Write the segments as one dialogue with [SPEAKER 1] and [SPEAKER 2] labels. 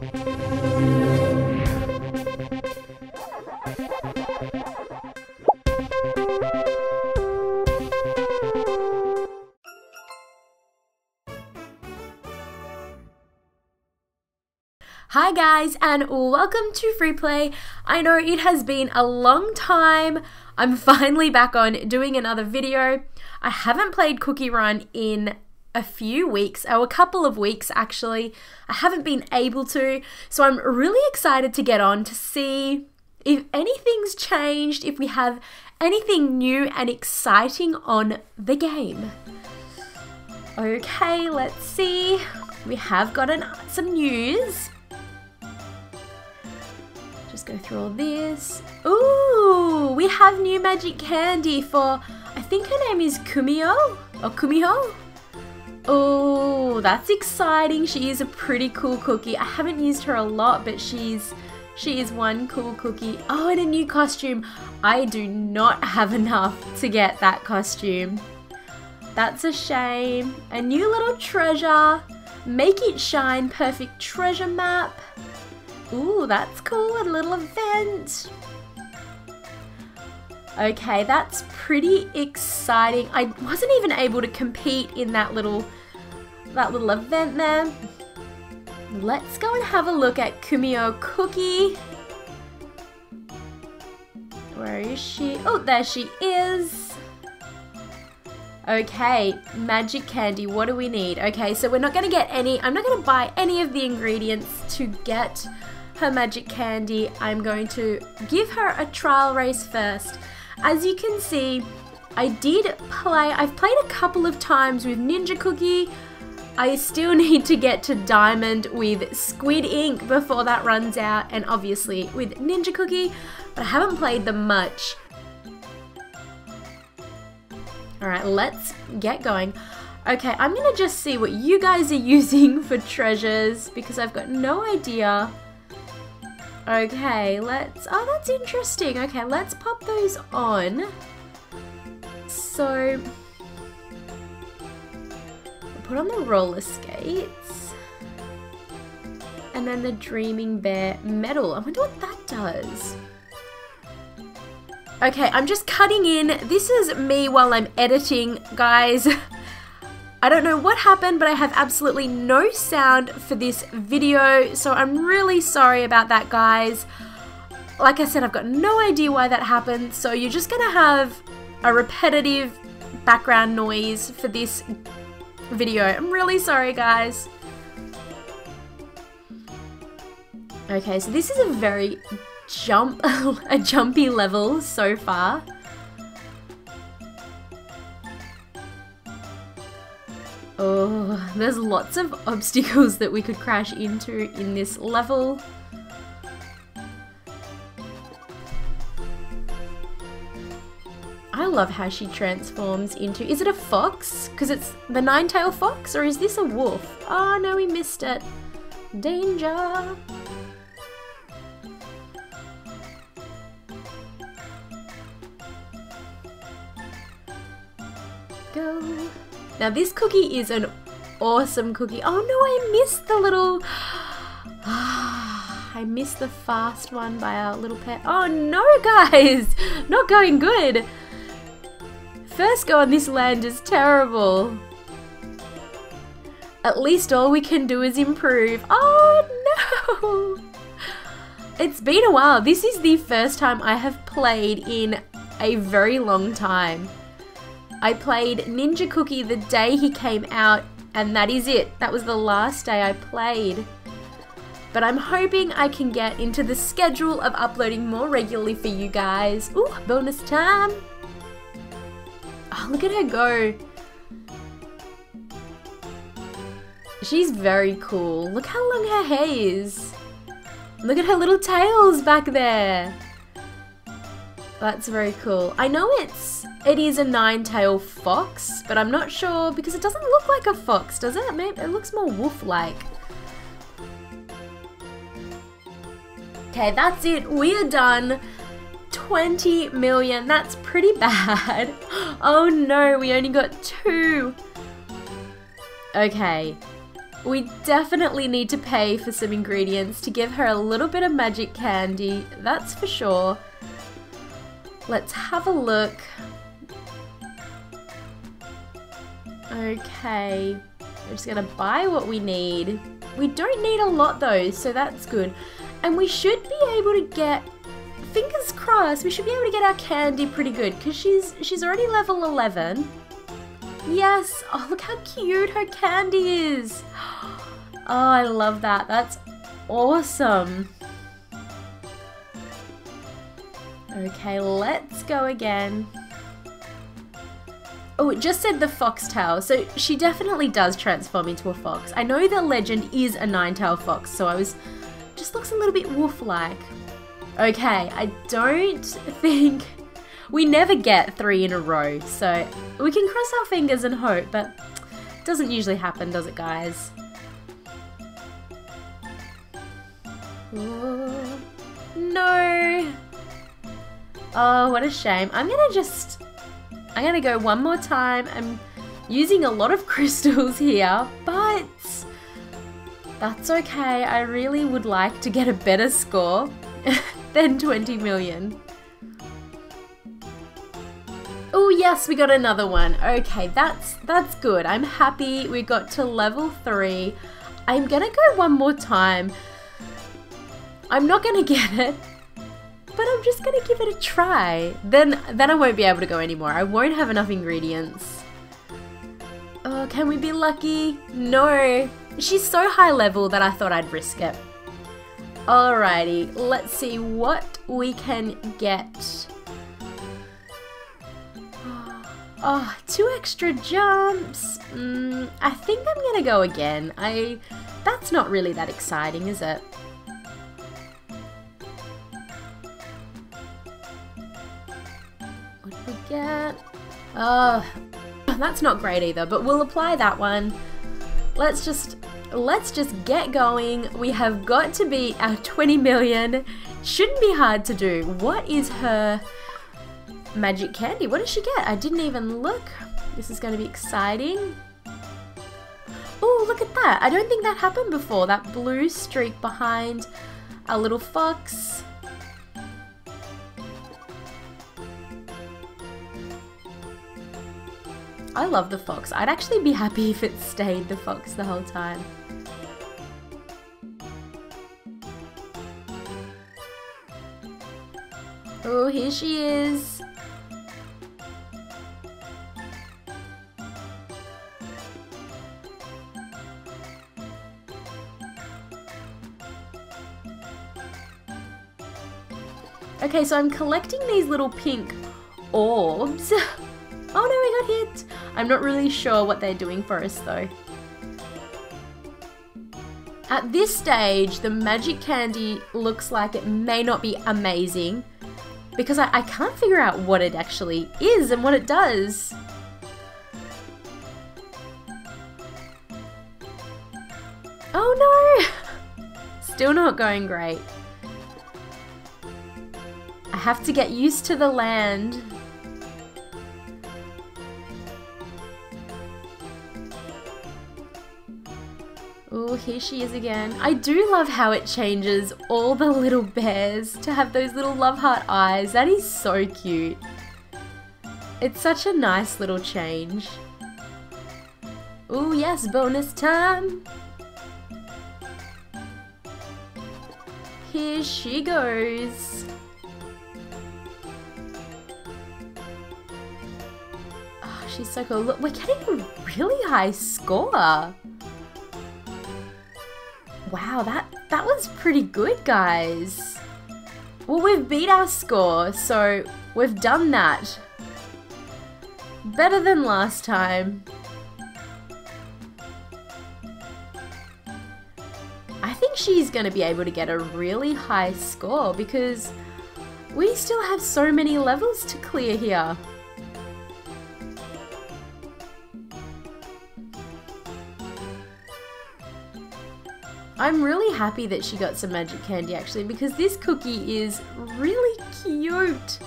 [SPEAKER 1] Hi guys and welcome to Free Play. I know it has been a long time. I'm finally back on doing another video. I haven't played Cookie Run in a few weeks, or a couple of weeks actually. I haven't been able to, so I'm really excited to get on to see if anything's changed, if we have anything new and exciting on the game. Okay, let's see. We have gotten some news. Just go through all this. Ooh, we have new magic candy for, I think her name is Kumio or Kumiho. Oh, that's exciting. She is a pretty cool cookie. I haven't used her a lot, but she's she is one cool cookie. Oh, and a new costume. I do not have enough to get that costume. That's a shame. A new little treasure. Make it shine perfect treasure map. Ooh, that's cool. A little event. Okay, that's pretty exciting. I wasn't even able to compete in that little that little event there. Let's go and have a look at Kumio Cookie. Where is she? Oh, there she is. Okay, magic candy, what do we need? Okay, so we're not gonna get any, I'm not gonna buy any of the ingredients to get her magic candy. I'm going to give her a trial race first. As you can see, I did play, I've played a couple of times with Ninja Cookie. I still need to get to Diamond with Squid Ink before that runs out, and obviously with Ninja Cookie, but I haven't played them much. Alright, let's get going. Okay, I'm gonna just see what you guys are using for treasures because I've got no idea. Okay, let's... Oh, that's interesting. Okay, let's pop those on. So... put on the roller skates. And then the Dreaming Bear medal. I wonder what that does. Okay, I'm just cutting in. This is me while I'm editing, guys. I don't know what happened, but I have absolutely no sound for this video, so I'm really sorry about that, guys. Like I said, I've got no idea why that happened, so you're just gonna have a repetitive background noise for this video. I'm really sorry, guys. Okay, so this is a very jump, a jumpy level so far. Oh, there's lots of obstacles that we could crash into in this level. Love how she transforms into... Is it a fox? Because it's the nine-tailed fox? Or is this a wolf? Oh, no, we missed it. Danger! Go. Now this cookie is an awesome cookie. Oh no, I missed the little... I missed the fast one by our little pet. Oh no, guys! Not going good. First go on this land is terrible. At least all we can do is improve. Oh no! It's been a while. This is the first time I have played in a very long time. I played Ninja Cookie the day he came out, and that is it. That was the last day I played. But I'm hoping I can get into the schedule of uploading more regularly for you guys. Ooh, bonus time! Oh, look at her go. She's very cool. Look how long her hair is. Look at her little tails back there. That's very cool. I know it's it is a nine-tailed fox, but I'm not sure because it doesn't look like a fox, does it? Maybe it looks more wolf-like. Okay, that's it. We are done. 20 million. That's pretty bad. Oh no, we only got two. Okay. We definitely need to pay for some ingredients to give her a little bit of magic candy, that's for sure. Let's have a look. Okay, we're just gonna buy what we need. We don't need a lot though, so that's good. And we should be able to get, fingers crossed, we should be able to get our candy pretty good because she's, she's already level 11. Yes, oh look how cute her candy is. Oh, I love that. That's awesome. Okay, let's go again. Oh, it just said the foxtail, so she definitely does transform into a fox. I know the legend is a nine-tailed fox, so I was... just looks a little bit wolf-like. Okay, I don't think... We never get three in a row, so we can cross our fingers and hope, but it doesn't usually happen, does it, guys? No! Oh, what a shame. I'm gonna just... I'm gonna go one more time. I'm using a lot of crystals here, but... That's okay. I really would like to get a better score than 20 million. Oh yes, we got another one. Okay, that's that's good. I'm happy we got to level 3. I'm gonna go one more time I'm not gonna get it, but I'm just gonna give it a try. Then, then I won't be able to go anymore. I won't have enough ingredients. Oh, can we be lucky? No. She's so high level that I thought I'd risk it. Alrighty, let's see what we can get. Oh, two extra jumps. Mm, I think I'm gonna go again. I. That's not really that exciting, is it? What did we get? Oh, that's not great either, but we'll apply that one. Let's just, let's just get going. We have got to beat our 20 million. Shouldn't be hard to do. What is her magic candy? What does she get? I didn't even look. This is going to be exciting. Oh, look at that. I don't think that happened before. That blue streak behind our little fox. I love the fox. I'd actually be happy if it stayed the fox the whole time. Oh, here she is. Okay, so I'm collecting these little pink orbs. Oh no, we got hit! I'm not really sure what they're doing for us though. At this stage, the magic candy looks like it may not be amazing because I, I can't figure out what it actually is and what it does. Oh no! Still not going great. I have to get used to the land. Oh, here she is again. I do love how it changes all the little bears to have those little love heart eyes. That is so cute. It's such a nice little change. Oh yes, bonus time. Here she goes. Oh, she's so cool. Look, we're getting a really high score. Wow, that, that was pretty good, guys. Well, we've beat our score, so we've done that. Better than last time. I think she's going to be able to get a really high score because we still have so many levels to clear here. I'm really happy that she got some magic candy actually because this cookie is really cute.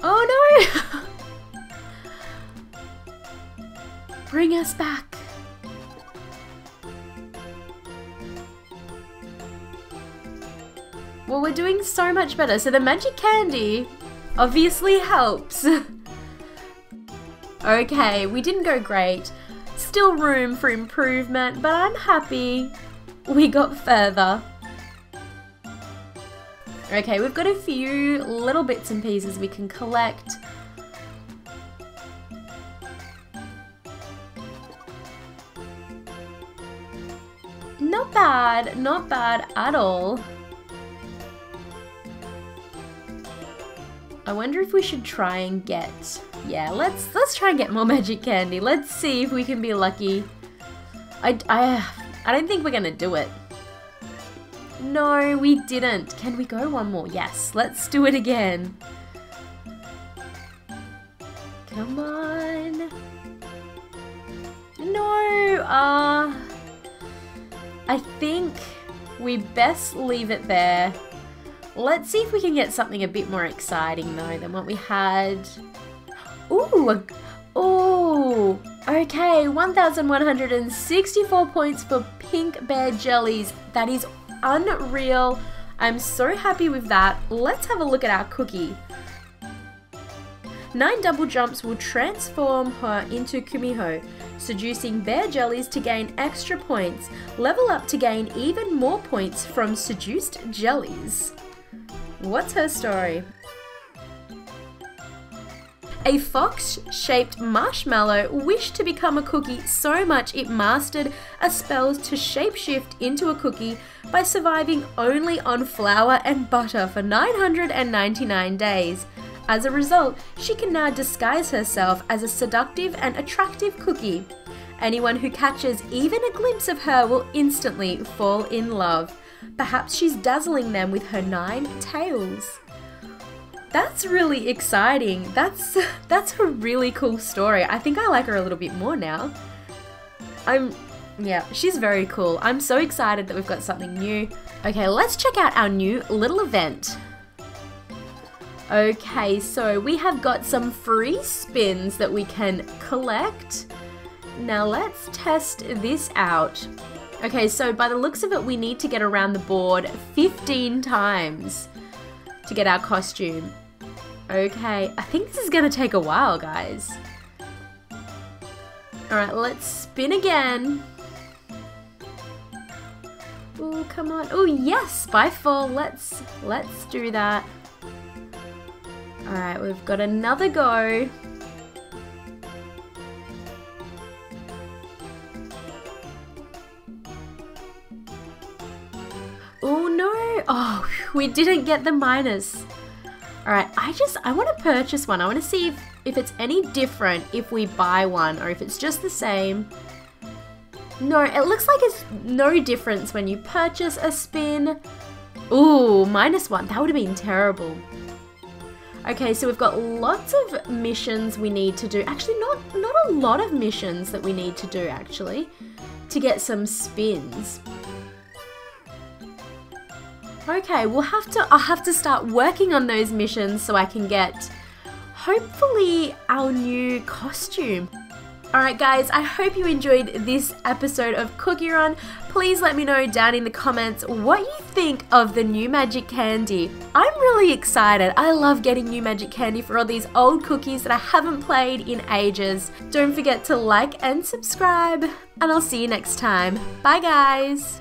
[SPEAKER 1] Oh no! Bring us back. Well, we're doing so much better. So the magic candy obviously helps. okay, we didn't go great, Still room for improvement, but I'm happy we got further. Okay, we've got a few little bits and pieces we can collect. Not bad, not bad at all. I wonder if we should try and get... Yeah, let's let's try and get more magic candy. Let's see if we can be lucky. I, I, I don't think we're to do it. No, we didn't. Can we go one more? Yes, let's do it again. Come on. No, uh... I think we best leave it there. Let's see if we can get something a bit more exciting though than what we had. Ooh, ooh, okay, 1,164 points for pink bear jellies. That is unreal. I'm so happy with that. Let's have a look at our cookie. Nine double jumps will transform her into Kumiho, seducing bear jellies to gain extra points. Level up to gain even more points from seduced jellies. What's her story? A fox shaped marshmallow wished to become a cookie so much it mastered a spell to shapeshift into a cookie by surviving only on flour and butter for 999 days. As a result, she can now disguise herself as a seductive and attractive cookie. Anyone who catches even a glimpse of her will instantly fall in love. Perhaps she's dazzling them with her nine tails. That's really exciting. That's that's a really cool story. I think I like her a little bit more now. I'm yeah, she's very cool. I'm so excited that we've got something new. Okay, let's check out our new little event. Okay, so we have got some free spins that we can collect. Now let's test this out. Okay, so by the looks of it, we need to get around the board 15 times to get our costume. Okay, I think this is gonna take a while, guys. Alright, let's spin again. Oh, come on. Oh, yes, by four. Let's, let's do that. Alright, we've got another go. Oh no! Oh, we didn't get the minus. Alright, I just, I want to purchase one. I want to see if, if it's any different if we buy one or if it's just the same. No, it looks like it's no difference when you purchase a spin. Ooh, minus one. That would have been terrible. Okay, so we've got lots of missions we need to do. Actually, not, not a lot of missions that we need to do, actually, to get some spins. Okay, we'll have to, I'll have to start working on those missions so I can get, hopefully, our new costume. Alright guys, I hope you enjoyed this episode of Cookie Run. Please let me know down in the comments what you think of the new magic candy. I'm really excited. I love getting new magic candy for all these old cookies that I haven't played in ages. Don't forget to like and subscribe, and I'll see you next time. Bye guys!